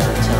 Johnson.